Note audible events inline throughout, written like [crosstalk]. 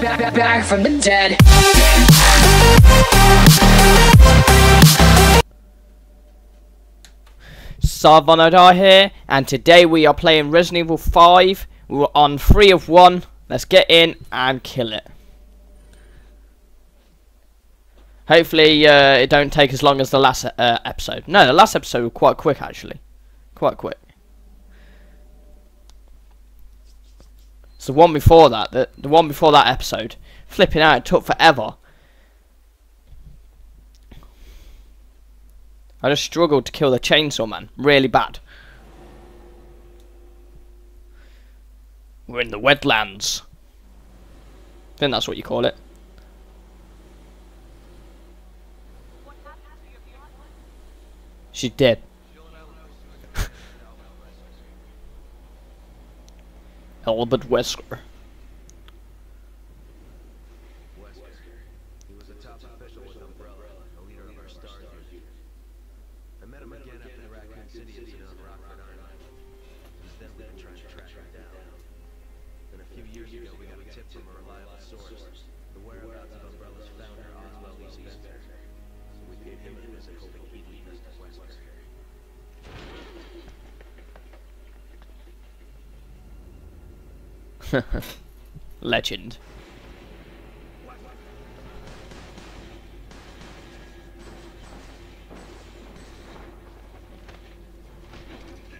back, back, back from the dead. Sarvanadar here, and today we are playing Resident Evil 5. We're on 3 of 1. Let's get in and kill it. Hopefully uh, it don't take as long as the last uh, episode. No, the last episode was quite quick actually. Quite quick. So the one before that, the, the one before that episode, flipping out, it took forever. I just struggled to kill the chainsaw man. Really bad. We're in the wetlands. I think that's what you call it. She's dead. Albert Wesker. Legend.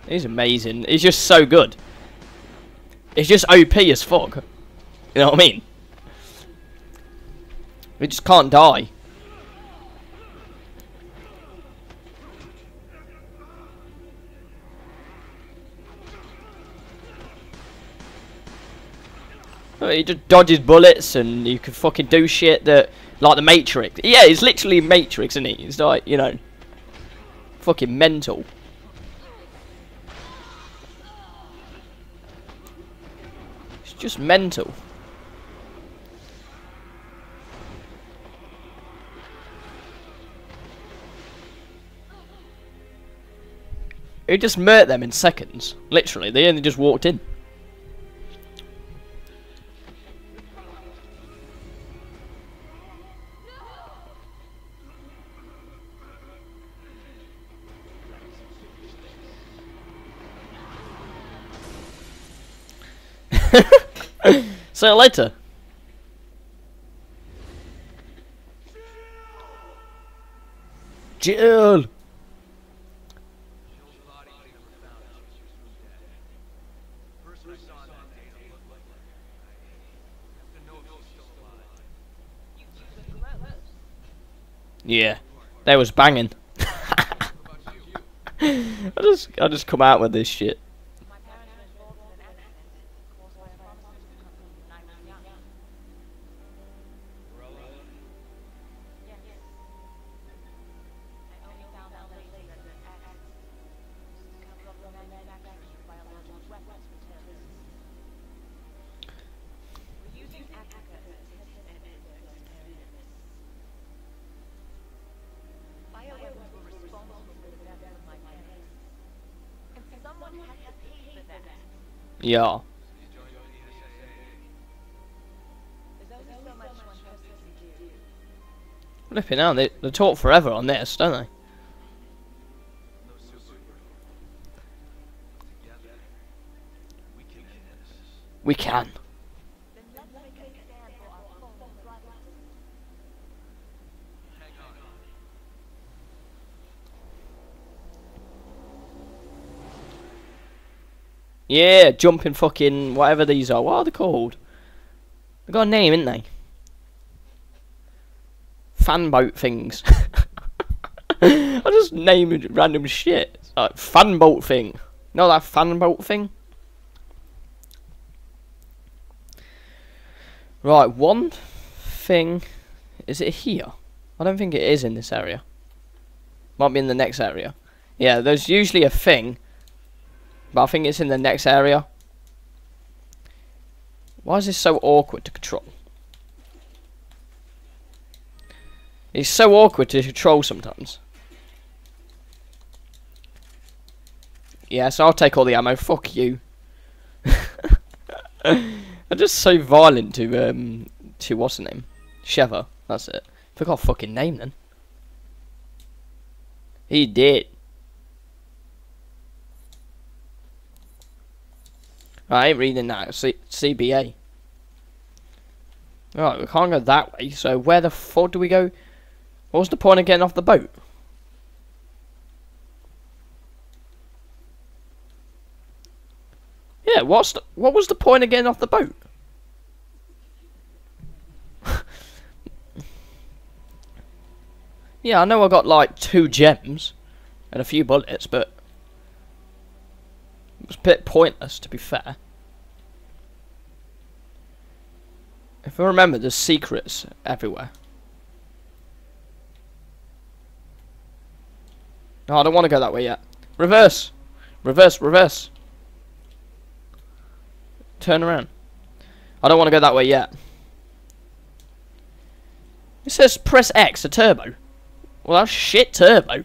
He's amazing. He's just so good. He's just OP as fuck. You know what I mean? We just can't die. He just dodges bullets and you can fucking do shit that like the Matrix. Yeah, he's literally Matrix, isn't he? It's like, you know, fucking mental. It's just mental. He just murked them in seconds. Literally, they only just walked in. [laughs] if you later. alive. Yeah, they was banging. [laughs] I just, I just come out with this shit. Do. Flipping out, they, they talk forever on this, don't they? No super. Together, we can end this. We can. Then let's make a stand for our fallen brothers. Hang on. Yeah, jumping fucking whatever these are. What are they called? They got a name, ain't they? Fan boat things. [laughs] I just name random shit. It's like fan boat thing. know that fan boat thing? Right, one thing. Is it here? I don't think it is in this area. Might be in the next area. Yeah, there's usually a thing but I think it's in the next area. Why is this so awkward to control? It's so awkward to control sometimes. Yes, I'll take all the ammo. Fuck you. [laughs] I'm just so violent to um to what's the name? Sheva. That's it. Forgot fucking name then. He did. I ain't reading that. C- CBA. Right, we can't go that way. So where the fuck do we go? What was the point of getting off the boat? Yeah, what's the, what was the point of getting off the boat? [laughs] yeah, I know I got like two gems and a few bullets, but it was a bit pointless to be fair. If I remember, there's secrets everywhere. No, I don't want to go that way yet. Reverse! Reverse, reverse. Turn around. I don't want to go that way yet. It says press X to turbo. Well, that's shit turbo.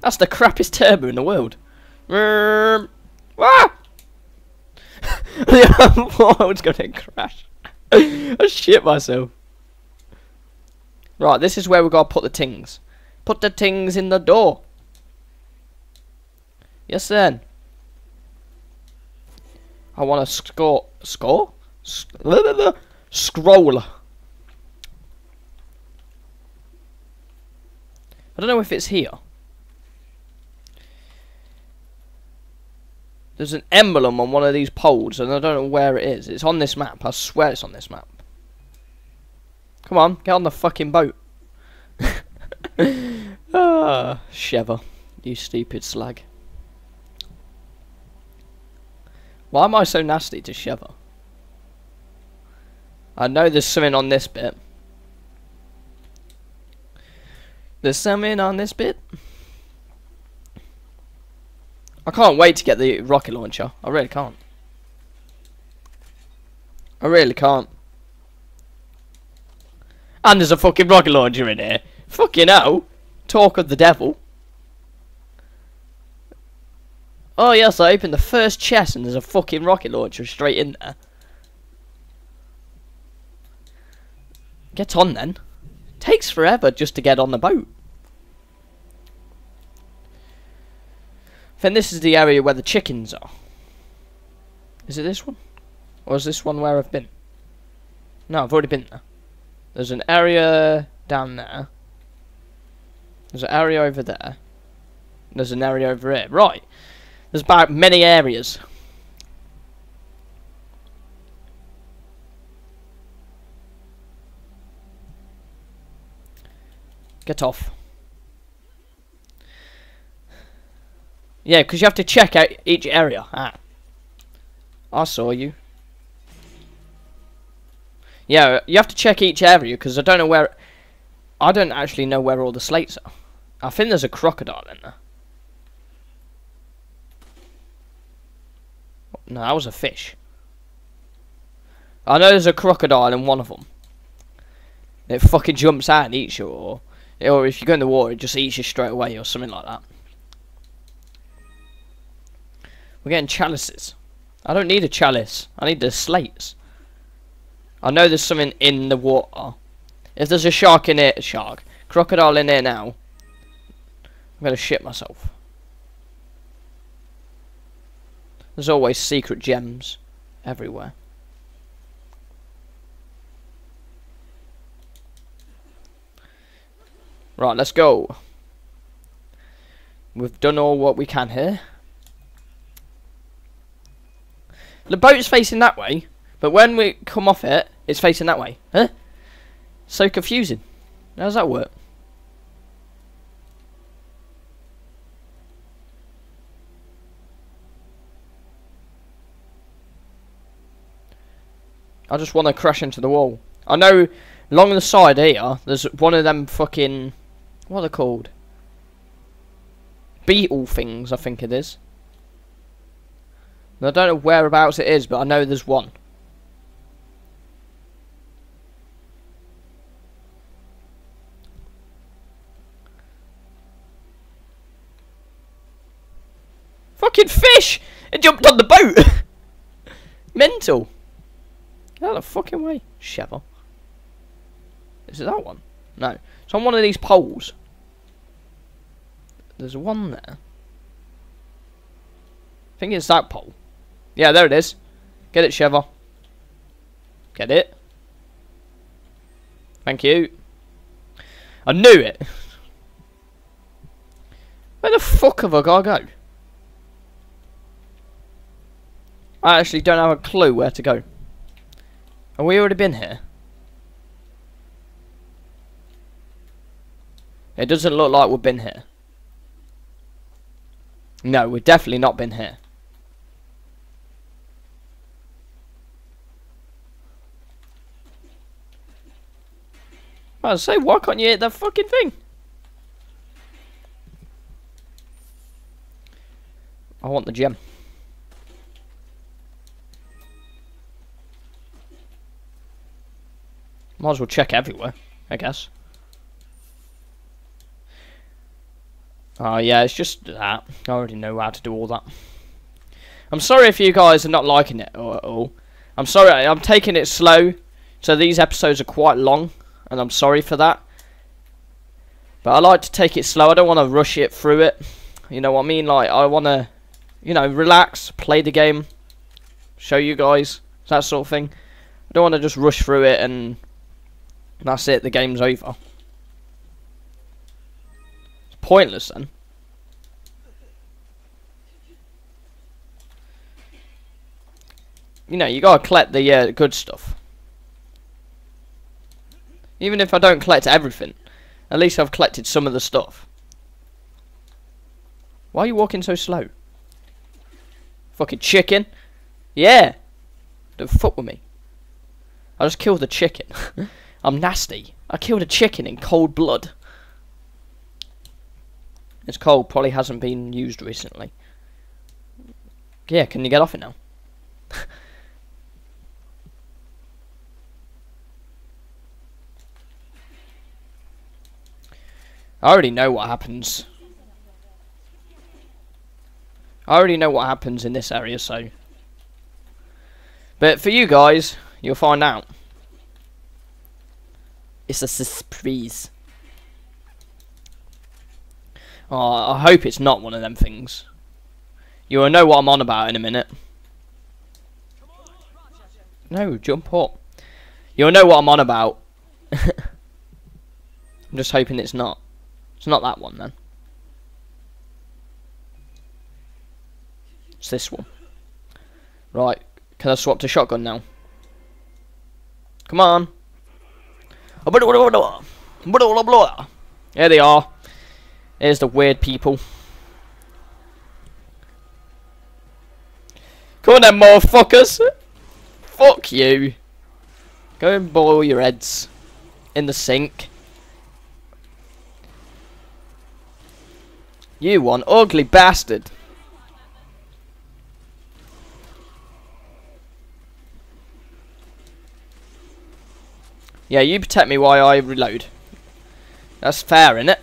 That's the crappiest turbo in the world. Um, ah! [laughs] [laughs] Was going to crash. [laughs] I shit myself. Right, this is where we got to put the tings. Put the tings in the door. Yes, then. I want to score. Score? Sc scroll. I don't know if it's here. There's an emblem on one of these poles, and I don't know where it is. It's on this map. I swear it's on this map. Come on, get on the fucking boat. [laughs] ah, Sheva. You stupid slag. Why am I so nasty to Sheva? I know there's something on this bit. There's something on this bit. I can't wait to get the rocket launcher. I really can't. I really can't. And there's a fucking rocket launcher in here. Fucking hell. Talk of the devil. Oh yes, I opened the first chest and there's a fucking rocket launcher straight in there. Get on then. Takes forever just to get on the boat. Then this is the area where the chickens are. Is it this one? Or is this one where I've been? No, I've already been there. There's an area down there. There's an area over there. There's an area over here. Right. There's about many areas. Get off. Yeah, because you have to check out each area. Ah. I saw you. Yeah, you have to check each area because I don't know where... I don't actually know where all the slates are. I think there's a crocodile in there. No, that was a fish. I know there's a crocodile in one of them. It fucking jumps out and eats you, or, or if you go in the water, it just eats you straight away, or something like that. We're getting chalices. I don't need a chalice. I need the slates. I know there's something in the water. If there's a shark in it, shark, crocodile in there now, I'm gonna shit myself. There's always secret gems everywhere. Right, let's go. We've done all what we can here. The boat's facing that way, but when we come off it, it's facing that way. Huh? So confusing. How does that work? I just want to crash into the wall. I know along the side here, there's one of them fucking... What are they called? Beetle things, I think it is. I don't know whereabouts it is, but I know there's one. Fucking fish! It jumped on the boat! [laughs] Mental. Out of the fucking way, Sheva. Is it that one? No. It's on one of these poles. There's one there. I think it's that pole. Yeah, there it is. Get it, Sheva. Get it. Thank you. I knew it. Where the fuck have I got to go? I actually don't have a clue where to go. Have we already been here? It doesn't look like we've been here. No, we've definitely not been here. I was say, why can't you hit that fucking thing? I want the gem. Might as well check everywhere, I guess. Oh yeah, it's just that. I already know how to do all that. I'm sorry if you guys are not liking it at all. I'm sorry, I'm taking it slow. So these episodes are quite long, and I'm sorry for that. But I like to take it slow. I don't want to rush it through it. You know what I mean? Like, I want to, you know, relax, play the game, show you guys, that sort of thing. I don't want to just rush through it and that's it, the game's over. It's pointless then. You know, you gotta collect the uh, good stuff. Even if I don't collect everything, at least I've collected some of the stuff. Why are you walking so slow? Fucking chicken. Yeah. Don't fuck with me. I just killed the chicken. [laughs] I'm nasty. I killed a chicken in cold blood. It's cold, probably hasn't been used recently. Yeah, can you get off it now? [laughs] I already know what happens. I already know what happens in this area, so... But for you guys, you'll find out. It's a surprise. Oh, I hope it's not one of them things. You'll know what I'm on about in a minute. No, jump up. You'll know what I'm on about. [laughs] I'm just hoping it's not. Not that one then. It's this one. Right, can I swap to shotgun now? Come on. There they are. There's the weird people. Come on then, motherfuckers. Fuck you. Go and boil your heads in the sink. You one ugly bastard. Yeah, you protect me while I reload. That's fair, innit?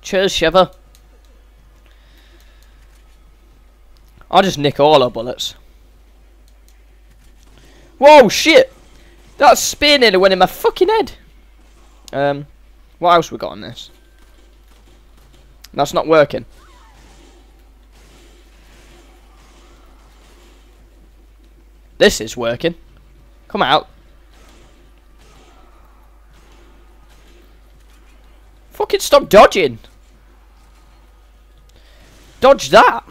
Cheers, Sheva. I'll just nick all our bullets. Whoa, shit! That spear nearly went in my fucking head. Um, what else we got on this? That's not working. This is working. Come out. Fucking stop dodging. Dodge that.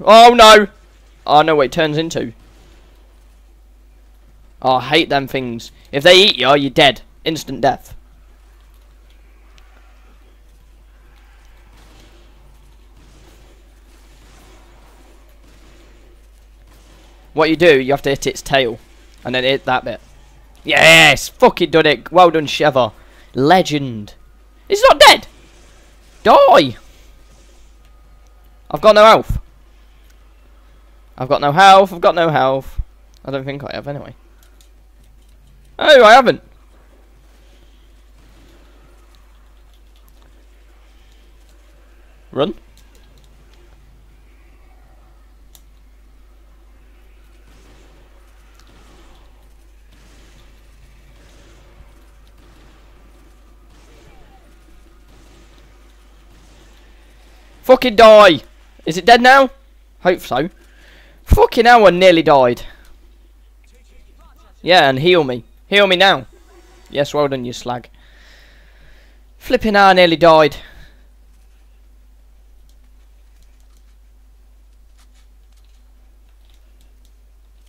Oh no. Oh, what it turns into. Oh, I hate them things. If they eat you, you're dead. Instant death. What you do, you have to hit its tail. And then hit that bit. Yes! Fucking done it. Well done, Sheva. Legend. He's not dead! Die! I've got no health. I've got no health. I've got no health. I don't think I have anyway. Oh, I haven't. Run. Fucking die! Is it dead now? Hope so. Fucking hell, I nearly died. Yeah, and heal me. Heal me now. Yes, well done, you slag. Flipping hell, I nearly died.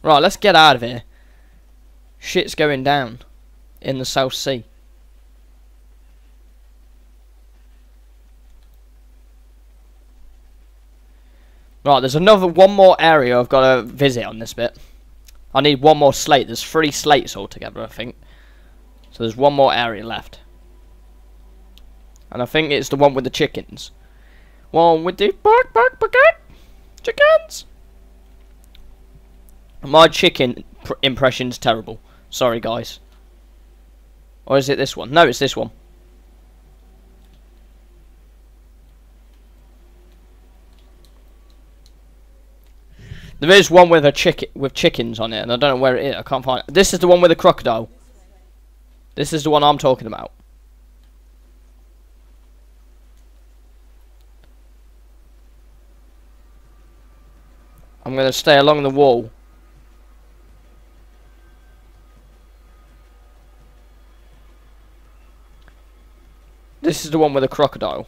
Right, let's get out of here. Shit's going down in the South Sea. Right, there's another one more area I've got to visit on this bit. I need one more slate. There's three slates altogether, I think. So there's one more area left. And I think it's the one with the chickens. One with the bark, bark, bark, chickens. My chicken pr impression's terrible. Sorry, guys. Or is it this one? No, it's this one. There is one with a chicken with chickens on it, and I don't know where it is. I can't find it. This is the one with the crocodile. This is the one I'm talking about. I'm going to stay along the wall. This is the one with a crocodile.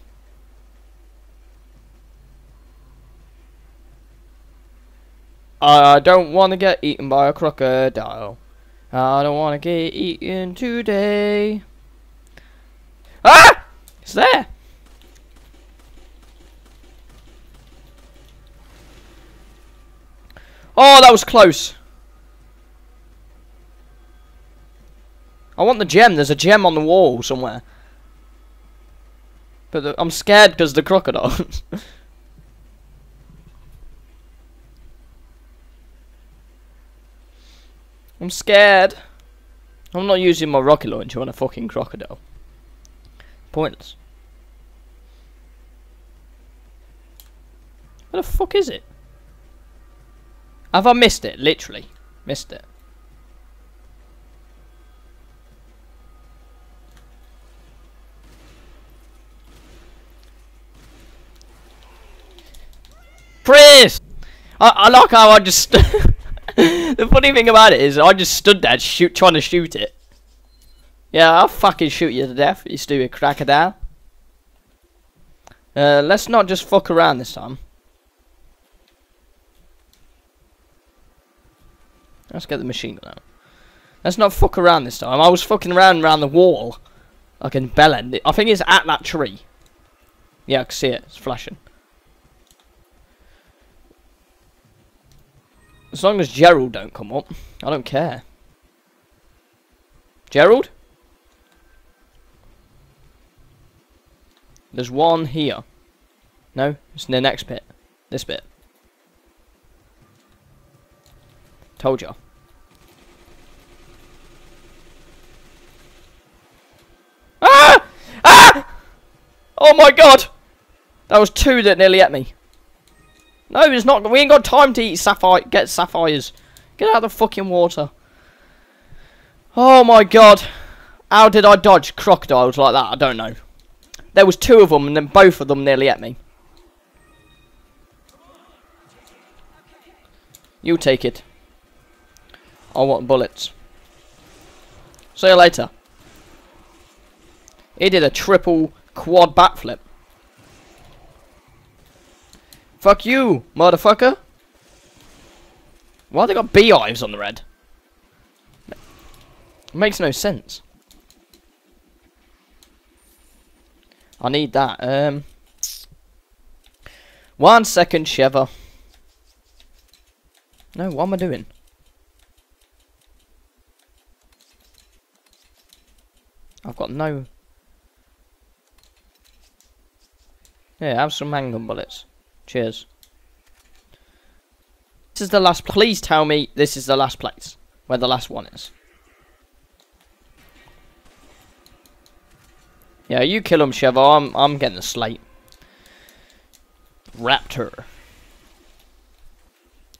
I don't want to get eaten by a crocodile. I don't want to get eaten today. Ah! It's there! Oh, that was close. I want the gem. There's a gem on the wall somewhere. But the, I'm scared because the crocodile. [laughs] I'm scared. I'm not using my rocket launcher on a fucking crocodile. Pointless. Where the fuck is it? Have I missed it? Literally. Missed it. Chris! I, I like how I just... [laughs] [laughs] the funny thing about it is I just stood there shoot, trying to shoot it. Yeah, I'll fucking shoot you to death, you stupid crocodile. Uh, let's not just fuck around this time. Let's get the machine gun out. Let's not fuck around this time. I was fucking around around the wall. Like in Bell End. I think it's at that tree. Yeah, I can see it. It's flashing. As long as Gerald don't come up, I don't care. Gerald? There's one here. No, it's in the next bit. This bit. Told you. Ah! Ah! Oh my god! That was two that nearly ate me. No, it's not. We ain't got time to eat sapphire. Get sapphires. Get out of the fucking water. Oh my god. How did I dodge crocodiles like that? I don't know. There was two of them and then both of them nearly at me. You take it. I want bullets. See you later. He did a triple quad backflip. Fuck you, motherfucker. Why they got beehives on the red? makes no sense. I need that. Um, one second, Sheva. No, what am I doing? I've got no... Yeah, have some handgun bullets. Cheers. This is the last... Please tell me this is the last place. Where the last one is. Yeah, you kill him, Sheva. I'm, I'm getting the slate. Raptor.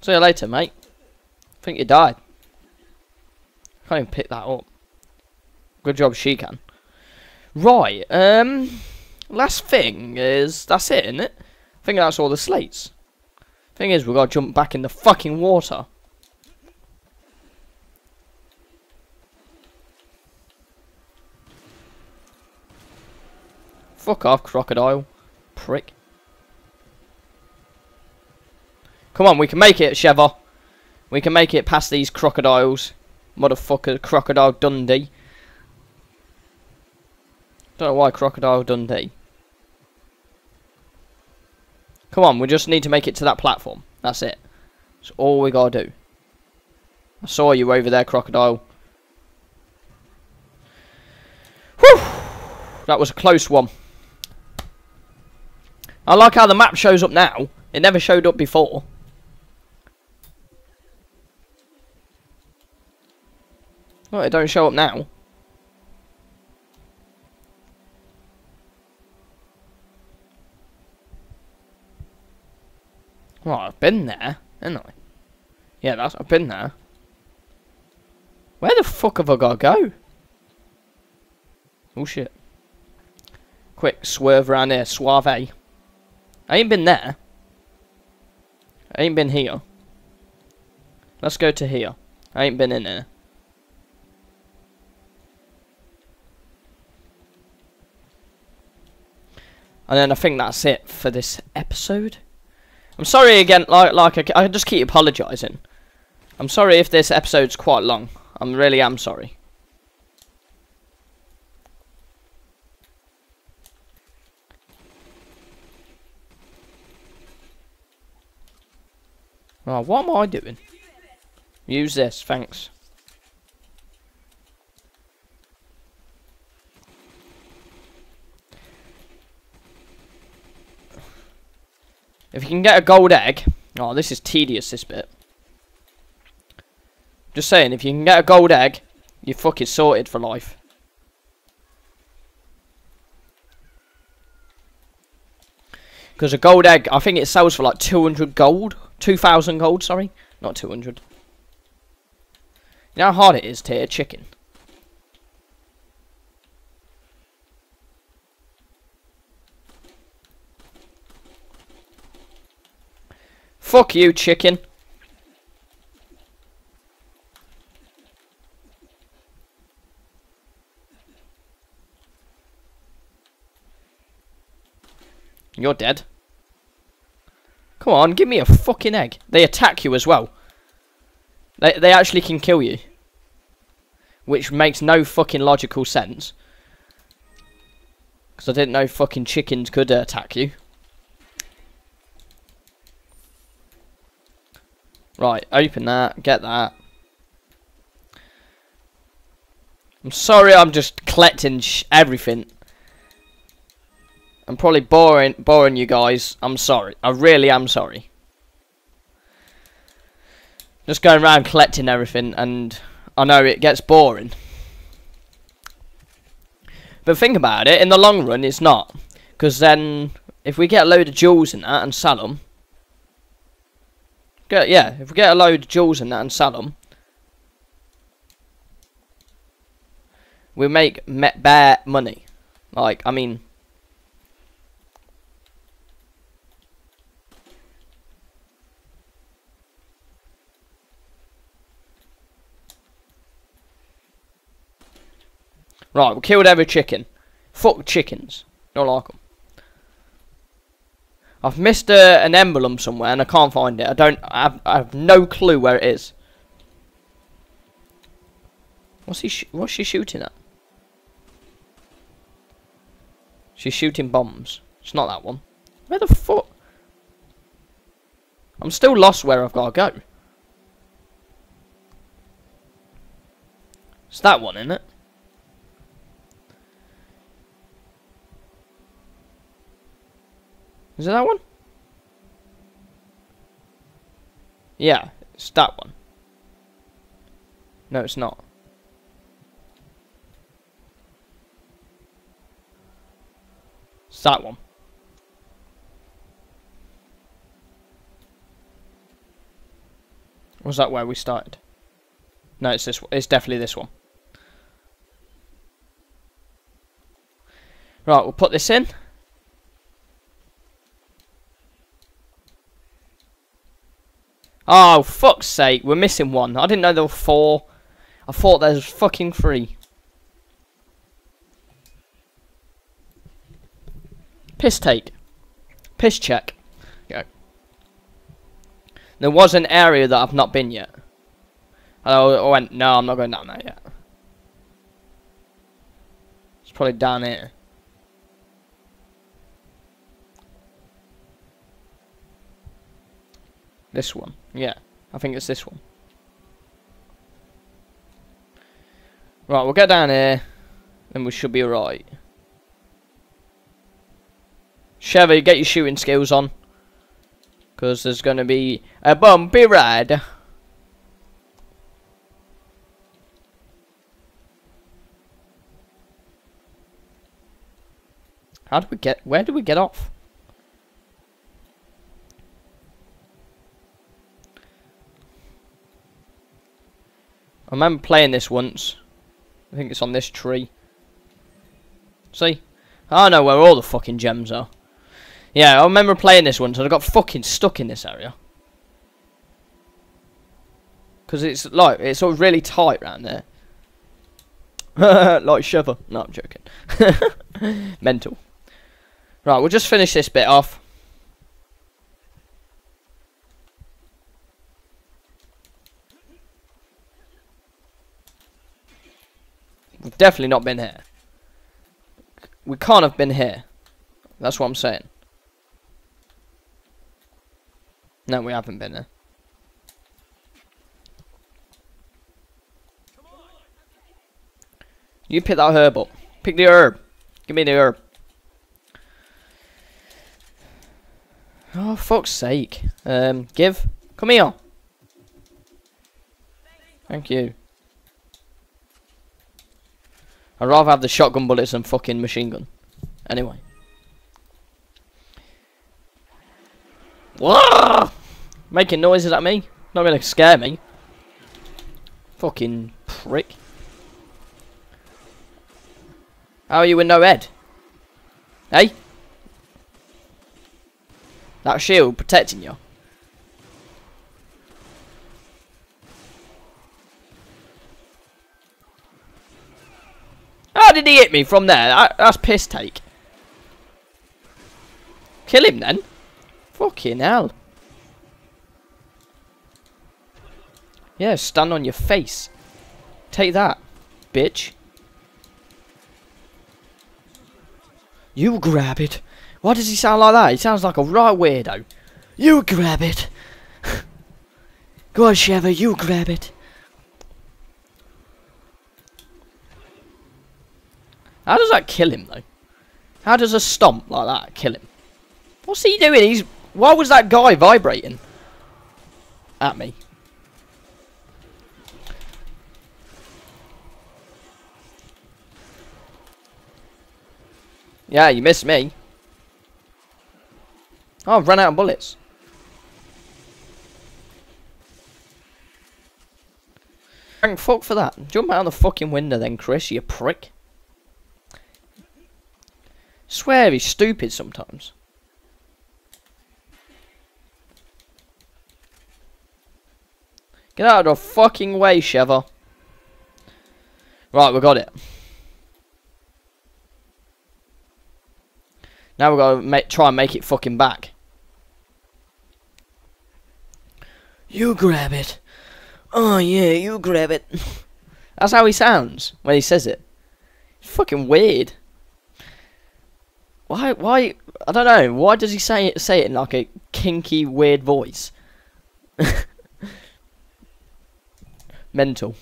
See you later, mate. I think you died. Can't even pick that up. Good job she can. Right, um... Last thing is... That's it, isn't it? I think that's all the slates. Thing is, we've got to jump back in the fucking water. Fuck off, crocodile. Prick. Come on, we can make it, Sheva. We can make it past these crocodiles. Motherfucker, Crocodile Dundee. Don't know why Crocodile Dundee. Come on, we just need to make it to that platform. That's it. That's all we gotta do. I saw you over there, Crocodile. Whew! That was a close one. I like how the map shows up now. It never showed up before. Oh, it don't show up now. Well, I've been there, haven't I? Yeah, that's I've been there. Where the fuck have I got to go? Oh shit. Quick, swerve around here, suave. I ain't been there. I ain't been here. Let's go to here. I ain't been in there. And then I think that's it for this episode. I'm sorry again, like, like I, I just keep apologising. I'm sorry if this episode's quite long. I really am sorry. Oh, what am I doing? Use this, thanks. If you can get a gold egg... Oh, this is tedious, this bit. Just saying, if you can get a gold egg, you're fucking sorted for life. Because a gold egg, I think it sells for like 200 gold. 2,000 gold, sorry. Not 200. You know how hard it is to hit a chicken? Fuck you, chicken. You're dead. Come on, give me a fucking egg. They attack you as well. They, they actually can kill you. Which makes no fucking logical sense. Because I didn't know fucking chickens could uh, attack you. Right, open that, get that. I'm sorry I'm just collecting everything. I'm probably boring boring you guys. I'm sorry. I really am sorry. Just going around collecting everything and I know it gets boring. But think about it, in the long run it's not. Because then, if we get a load of jewels in that and sell them, Get, yeah, if we get a load of jewels in that and sell them, we make me bare money. Like, I mean... Right, we killed every chicken. Fuck chickens. Don't like them. I've missed an emblem somewhere and I can't find it. I don't. I have, I have no clue where it is. What's he? what's she shooting at? She's shooting bombs. It's not that one. Where the fuck? I'm still lost where I've got to go. It's that one, isn't it? Is it that one? Yeah, it's that one. No, it's not. It's that one. Was that where we started? No, it's this. It's definitely this one. Right, we'll put this in. Oh, fuck's sake, we're missing one. I didn't know there were four. I thought there was fucking three. Piss take. Piss check. Go. There was an area that I've not been yet. I I went, no, I'm not going down there yet. It's probably down here. This one. Yeah, I think it's this one. Right, we'll get down here, then we should be alright. Chevy, get your shooting skills on. Because there's going to be a bumpy ride. How do we get, where do we get off? I remember playing this once. I think it's on this tree. See? I know where all the fucking gems are. Yeah, I remember playing this once and I got fucking stuck in this area. Because it's like, it's all really tight around there. [laughs] like Sheva. No, I'm joking. [laughs] Mental. Right, we'll just finish this bit off. We've definitely not been here. We can't have been here. That's what I'm saying. No, we haven't been here. You pick that herb up. Pick the herb. Give me the herb. Oh, fuck's sake. Um, give. Come here. Thank you. I'd rather have the shotgun bullets than fucking machine gun. Anyway. Whoa! Making noises at me? Not gonna scare me. Fucking prick. How are you with no head? Hey? That shield protecting you. Did he hit me from there? That- That's piss take. Kill him then. Fucking hell. Yeah, stand on your face. Take that, bitch. You grab it. Why does he sound like that? He sounds like a right weirdo. You grab it. [laughs] Go on, Sheva, you grab it. How does that kill him, though? How does a stomp like that kill him? What's he doing? He's... Why was that guy vibrating? At me. Yeah, you missed me. Oh, I've run out of bullets. Thank fuck for that. Jump out of the fucking window then, Chris, you prick. Swear he's stupid sometimes. Get out of the fucking way, Sheva. Right, we got it. Now we're gonna try and make it fucking back. You grab it. Oh yeah, you grab it. [laughs] That's how he sounds when he says it. It's fucking weird. Why? Why? I don't know. Why does he say it? Say it in like a kinky, weird voice. [laughs] Mental.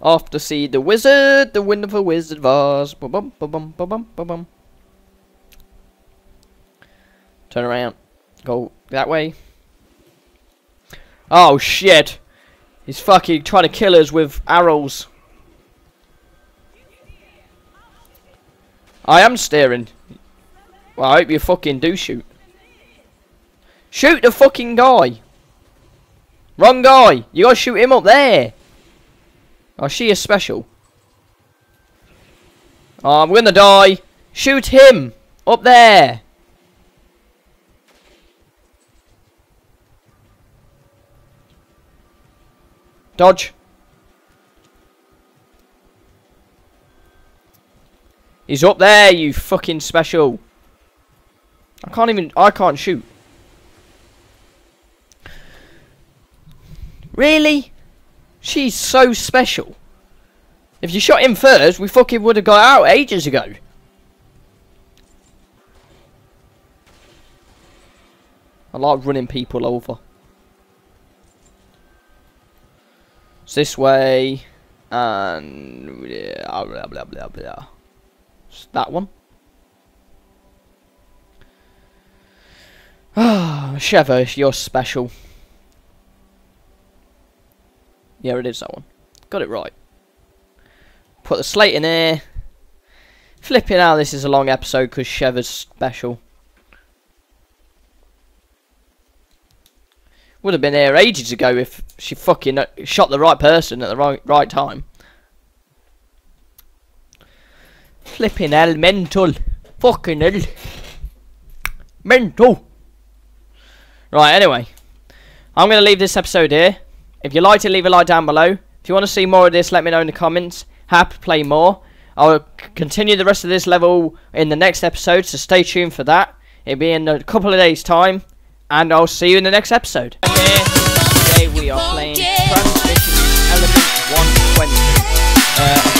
Off to see the wizard, the wonderful wizard of Oz. Ba bum ba bum ba bum ba bum. Turn around. Go that way. Oh shit! He's fucking trying to kill us with arrows. I am steering. Well, I hope you fucking do shoot. Shoot the fucking guy! Wrong guy! You gotta shoot him up there! Oh, she is special. Oh, I'm gonna die. Shoot him Up there! Dodge. He's up there, you fucking special. I can't even, I can't shoot. Really? She's so special. If you shot him first, we fucking would have got out ages ago. I like running people over. This way, and blah blah blah blah blah. That one. [sighs] Ah, you're special. Yeah, it is that one. Got it right. Put the slate in here. Flipping out, this is a long episode because Sheva's special. Would have been here ages ago if she fucking uh, shot the right person at the right right time. Flipping hell, mental. Fucking hell. Mental. Right, anyway. I'm going to leave this episode here. If you liked it, leave a like down below. If you want to see more of this, let me know in the comments. Happy to play more. I'll continue the rest of this level in the next episode, so stay tuned for that. It'll be in a couple of days' time. And I'll see you in the next episode. Today we are playing Transmission Element 120. Uh,